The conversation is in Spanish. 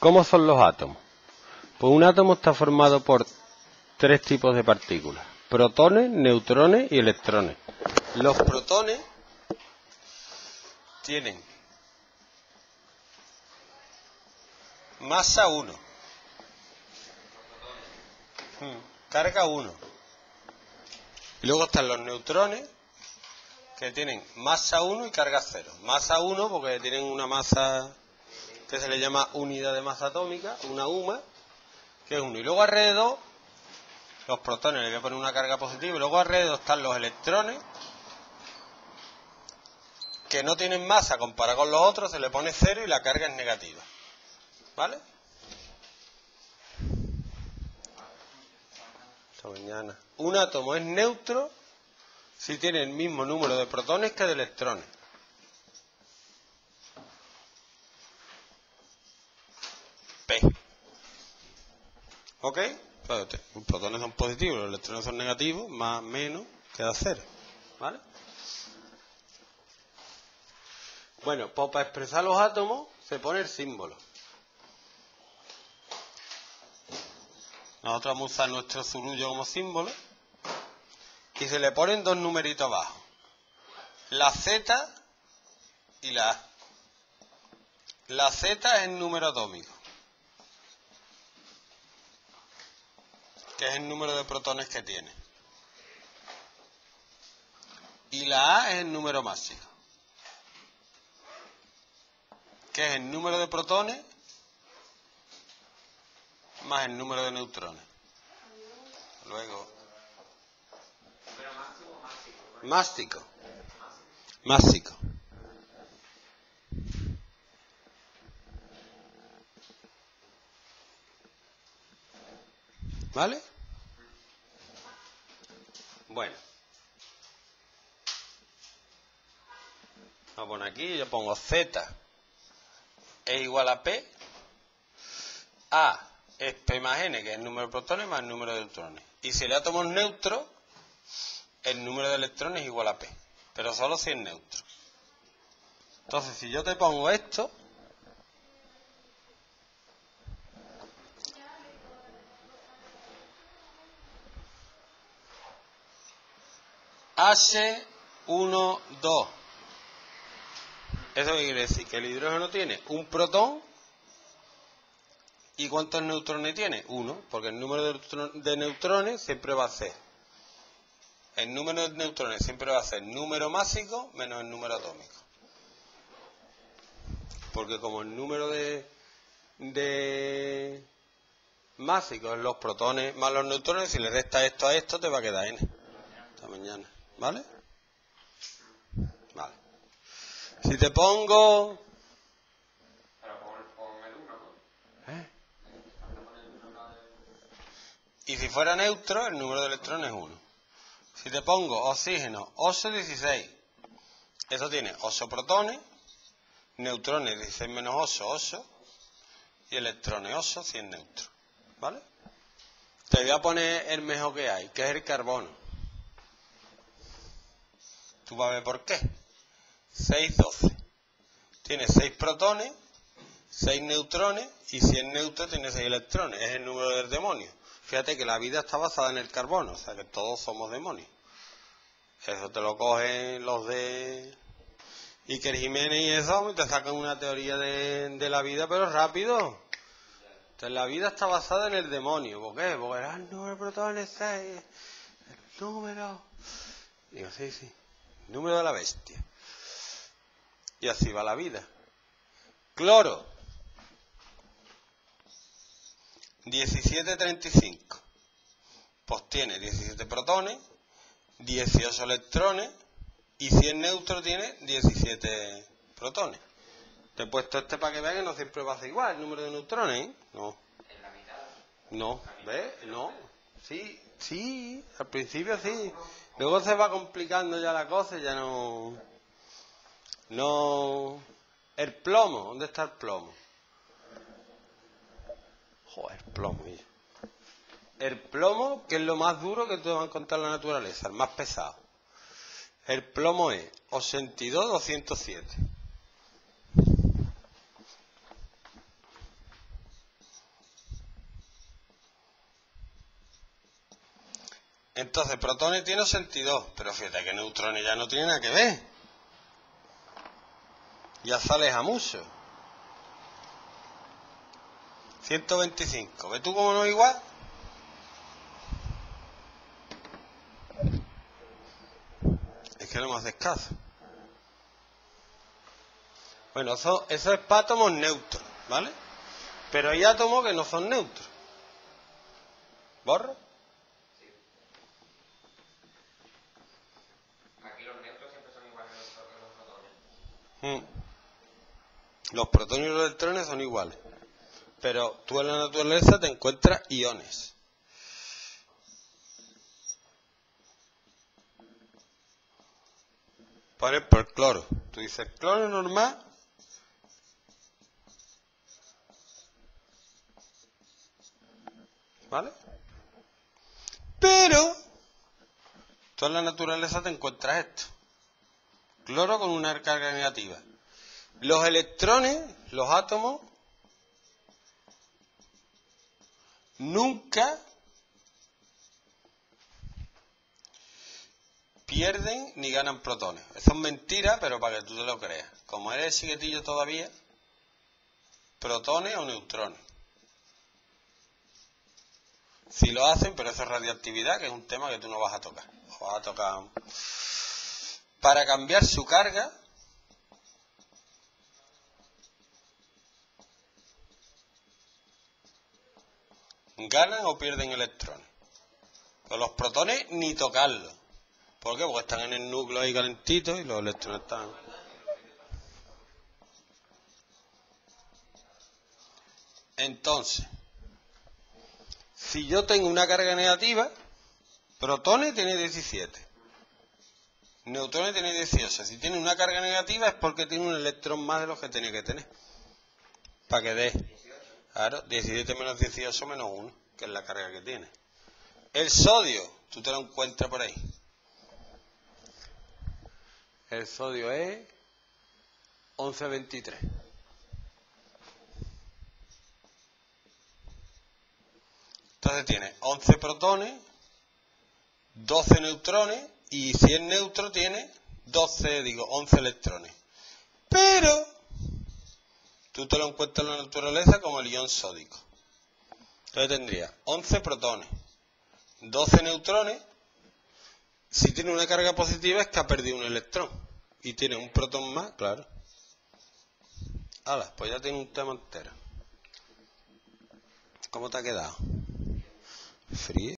¿Cómo son los átomos? Pues un átomo está formado por tres tipos de partículas. Protones, neutrones y electrones. Los protones tienen masa 1, hmm, carga 1. Y luego están los neutrones que tienen masa 1 y carga 0. Masa 1 porque tienen una masa que se le llama unidad de masa atómica, una UMA, que es 1. Y luego alrededor, los protones le voy a poner una carga positiva, y luego alrededor están los electrones, que no tienen masa comparado con los otros, se le pone 0 y la carga es negativa. ¿Vale? Mañana. Un átomo es neutro si tiene el mismo número de protones que de electrones. P. ¿Ok? Los protones son positivos, los electrones son negativos, más menos queda cero. ¿Vale? Bueno, pues para expresar los átomos se pone el símbolo. Nosotros vamos a usar nuestro zurullo como símbolo y se le ponen dos numeritos abajo. La Z y la A. La Z es el número atómico. Que es el número de protones que tiene. Y la A es el número máximo, que es el número de protones más el número de neutrones. Luego. Mástico. Mástico. ¿Vale? Bueno. Vamos a poner aquí, yo pongo Z es igual a P. A es P más N, que es el número de protones más el número de neutrones. Y si el átomo es neutro, el número de electrones es igual a P. Pero solo si es neutro. Entonces, si yo te pongo esto, H1, 2. ¿Eso qué quiere decir? Que el hidrógeno tiene un protón y ¿cuántos neutrones tiene? Uno, porque el número de neutrones siempre va a ser. El número de neutrones siempre va a ser número másico menos el número atómico. Porque como el número de, de másico es los protones más los neutrones, si le resta esto a esto, te va a quedar N. Hasta mañana. ¿Vale? Vale. Si te pongo... ¿Eh? Y si fuera neutro, el número de electrones es 1. Si te pongo oxígeno 816, eso tiene 8 protones, neutrones 16 menos 8, 8, y electrones 8 si es neutro. ¿Vale? Te voy a poner el mejor que hay, que es el carbono. Tú vas a ver por qué. 6, 12. Tiene 6 protones, 6 neutrones y si es neutro tiene 6 electrones. Es el número del demonio. Fíjate que la vida está basada en el carbono, o sea que todos somos demonios. Eso te lo cogen los de Iker Jiménez y eso, y te sacan una teoría de, la vida, pero rápido. Entonces la vida está basada en el demonio. ¿Por qué? Porque era el número de protones 6, el número... Digo, sí, sí número de la bestia. Y así va la vida. Cloro. 1735. Pues tiene 17 protones, 18 electrones y si es neutro tiene 17 protones. Te he puesto este para que veas que no siempre va a ser igual el número de neutrones. ¿eh? No. No, ¿ves? No. Sí, sí, al principio sí. Luego se va complicando ya la cosa ya no... No... El plomo, ¿dónde está el plomo? Joder, plomo. El plomo, que es lo más duro que te va a encontrar la naturaleza, el más pesado. El plomo es 82-207. Entonces, protones tiene 82, pero fíjate que neutrones ya no tienen nada que ver. Ya se aleja mucho. 125. ¿Ves tú cómo no es igual? Es que no me haces caso. Bueno, eso, eso es para átomos neutros, ¿vale? Pero hay átomos que no son neutros. ¿Borro? Aquí los neutros siempre son iguales que los, que los protones. Mm. Los protones y los electrones son iguales. Pero tú en la naturaleza te encuentras iones. Por ejemplo, el cloro. Tú dices, cloro normal. ¿Vale? Pero, tú en la naturaleza te encuentras esto. Cloro con una carga negativa. Los electrones, los átomos, nunca pierden ni ganan protones. Eso es mentira, pero para que tú te lo creas. Como eres chiquitillo todavía, protones o neutrones. Si lo hacen, pero eso es radioactividad, que es un tema que tú no vas a tocar. O vas a tocar. Para cambiar su carga, ganan o pierden electrones. Con los protones ni tocarlos. ¿Por qué? Porque están en el núcleo ahí calentitos y los electrones están. Entonces, si yo tengo una carga negativa, protones tiene 17. Neutrones tiene 18. Si tiene una carga negativa es porque tiene un electrón más de los que tenía que tener. Para que dé. Claro, 17 menos 18 menos 1, que es la carga que tiene. El sodio, tú te lo encuentras por ahí. El sodio es 1123. Entonces tiene 11 protones, 12 neutrones y si es neutro tiene 12, digo, 11 electrones. Pero tú te lo encuentras en la naturaleza como el ion sódico. Entonces tendría 11 protones, 12 neutrones. Si tiene una carga positiva es que ha perdido un electrón. Y tiene un protón más, claro. Hala, pues ya tiene un tema entero. ¿Cómo te ha quedado? Frío.